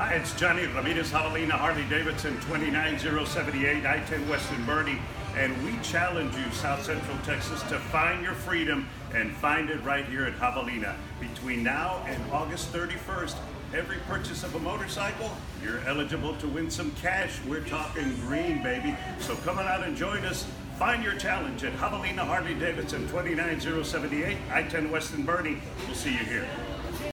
Hi, it's Johnny Ramirez Javelina Harley Davidson 29078 I-10 Western Boerne, and we challenge you, South Central Texas, to find your freedom and find it right here at Javelina. Between now and August 31st, every purchase of a motorcycle, you're eligible to win some cash. We're talking green, baby. So come on out and join us. Find your challenge at Javelina Harley Davidson 29078 I-10 Western Boerne. We'll see you here.